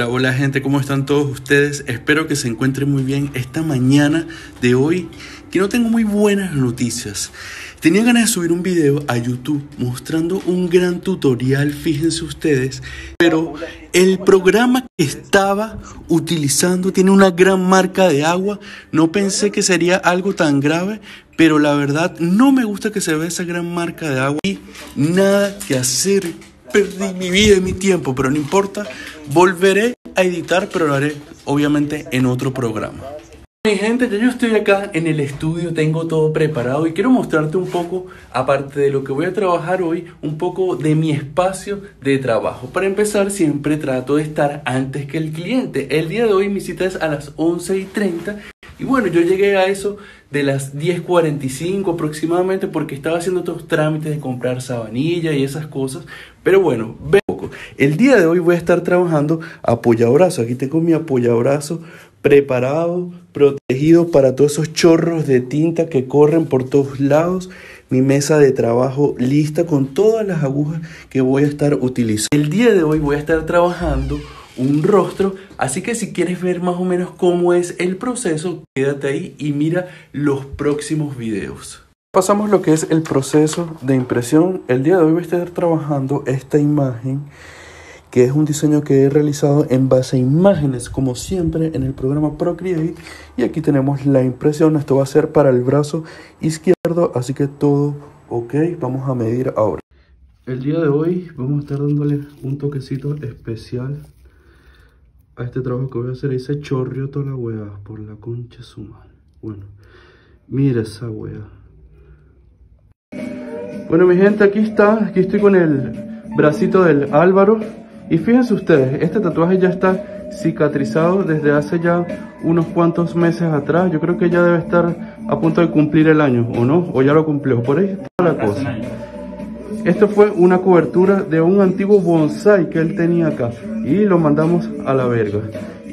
Hola, hola gente, ¿cómo están todos ustedes? Espero que se encuentren muy bien esta mañana de hoy, que no tengo muy buenas noticias. Tenía ganas de subir un video a YouTube mostrando un gran tutorial, fíjense ustedes, pero el programa que estaba utilizando tiene una gran marca de agua. No pensé que sería algo tan grave, pero la verdad no me gusta que se vea esa gran marca de agua y nada que hacer perdí mi vida y mi tiempo, pero no importa. Volveré a editar, pero lo haré obviamente en otro programa. Mi gente, ya yo estoy acá en el estudio, tengo todo preparado y quiero mostrarte un poco, aparte de lo que voy a trabajar hoy, un poco de mi espacio de trabajo. Para empezar, siempre trato de estar antes que el cliente. El día de hoy mi cita es a las 11 y 30 y bueno, yo llegué a eso de las 10.45 aproximadamente porque estaba haciendo otros trámites de comprar sabanilla y esas cosas. Pero bueno, ve poco. El día de hoy voy a estar trabajando apoyabrazo. Aquí tengo mi apoyabrazo preparado, protegido para todos esos chorros de tinta que corren por todos lados. Mi mesa de trabajo lista con todas las agujas que voy a estar utilizando. El día de hoy voy a estar trabajando un rostro. Así que si quieres ver más o menos cómo es el proceso, quédate ahí y mira los próximos videos. Pasamos lo que es el proceso de impresión. El día de hoy voy a estar trabajando esta imagen que es un diseño que he realizado en base a imágenes, como siempre en el programa Procreate. Y aquí tenemos la impresión, esto va a ser para el brazo izquierdo, así que todo ok, vamos a medir ahora. El día de hoy vamos a estar dándole un toquecito especial a este trabajo que voy a hacer. Dice chorrió toda la wea por la concha suma. Bueno, mira esa wea. Bueno, mi gente, aquí está. Aquí estoy con el bracito del Álvaro. Y fíjense ustedes, este tatuaje ya está cicatrizado desde hace ya unos cuantos meses atrás. Yo creo que ya debe estar a punto de cumplir el año, ¿o no? O ya lo cumplió. Por ahí está la cosa. Esto fue una cobertura de un antiguo bonsai que él tenía acá. Y lo mandamos a la verga.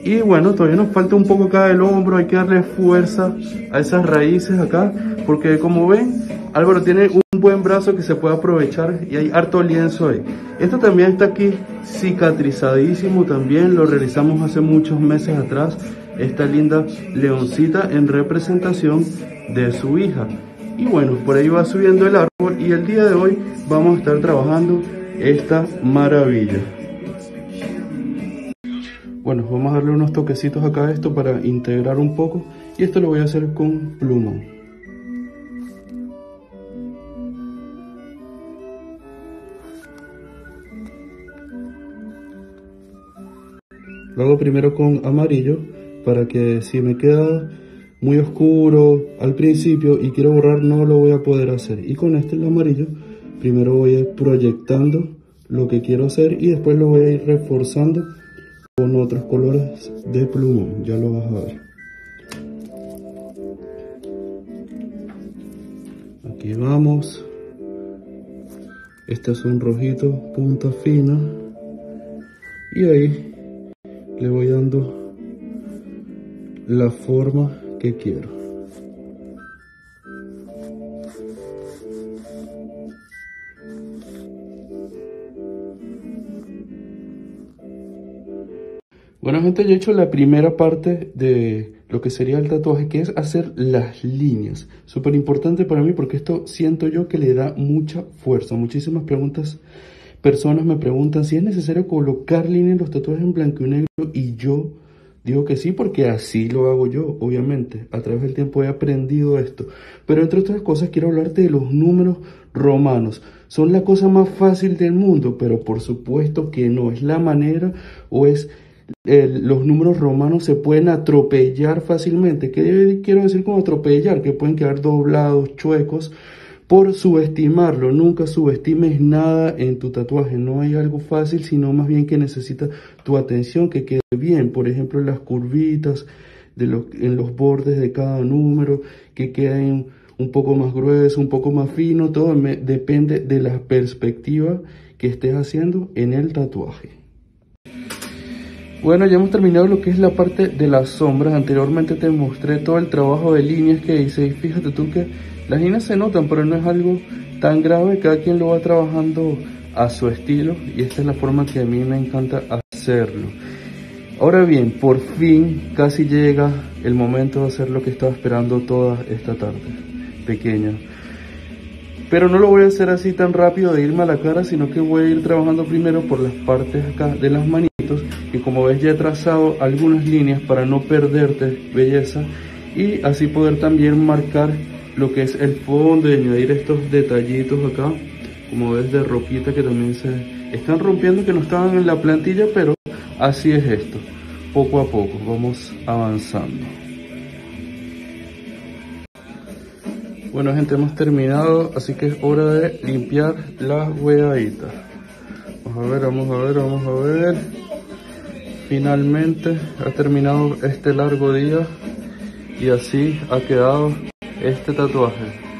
Y bueno, todavía nos falta un poco acá del hombro. Hay que darle fuerza a esas raíces acá. Porque como ven, Álvaro tiene un buen brazo que se puede aprovechar y hay harto lienzo ahí. Esto también está aquí cicatrizadísimo también, lo realizamos hace muchos meses atrás. Esta linda leoncita en representación de su hija. Y bueno, por ahí va subiendo el árbol y el día de hoy vamos a estar trabajando esta maravilla. Bueno, vamos a darle unos toquecitos acá a esto para integrar un poco y esto lo voy a hacer con plumón. Lo hago primero con amarillo para que si me queda muy oscuro al principio y quiero borrar no lo voy a poder hacer. Y con este el amarillo primero voy a ir proyectando lo que quiero hacer y después lo voy a ir reforzando con otros colores de plumón. Ya lo vas a ver. Aquí vamos. Este es un rojito punta fina. Y ahí le voy dando la forma que quiero. Bueno gente, yo he hecho la primera parte de lo que sería el tatuaje, que es hacer las líneas. Súper importante para mí porque esto siento yo que le da mucha fuerza. Muchísimas preguntas personas me preguntan si es necesario colocar líneas en los tatuajes en blanco y negro y yo digo que sí porque así lo hago yo, obviamente. A través del tiempo he aprendido esto. Pero entre otras cosas quiero hablarte de los números romanos. Son la cosa más fácil del mundo, pero por supuesto que no es la manera o es los números romanos se pueden atropellar fácilmente. ¿Qué quiero decir con atropellar? Que pueden quedar doblados, chuecos por subestimarlo. Nunca subestimes nada en tu tatuaje. No hay algo fácil, sino más bien que necesita tu atención, que quede bien. Por ejemplo, las curvitas de los, en los bordes de cada número, que queden un poco más grueso, un poco más fino. Todo depende de la perspectiva que estés haciendo en el tatuaje. Bueno, ya hemos terminado lo que es la parte de las sombras. Anteriormente te mostré todo el trabajo de líneas que hice y fíjate tú que las líneas se notan, pero no es algo tan grave. Cada quien lo va trabajando a su estilo y esta es la forma que a mí me encanta hacerlo. Ahora bien, por fin casi llega el momento de hacer lo que estaba esperando toda esta tarde, pequeña. Pero no lo voy a hacer así tan rápido de irme a la cara, sino que voy a ir trabajando primero por las partes acá de las manitos, y como ves ya he trazado algunas líneas para no perderte belleza, y así poder también marcar lo que es el fondo y añadir estos detallitos acá, como ves de ropita que también se están rompiendo, que no estaban en la plantilla, pero así es esto, poco a poco, vamos avanzando. Bueno gente, hemos terminado, así que es hora de limpiar las hueaditas. Vamos a ver, vamos a ver, vamos a ver. Finalmente ha terminado este largo día y así ha quedado este tatuaje.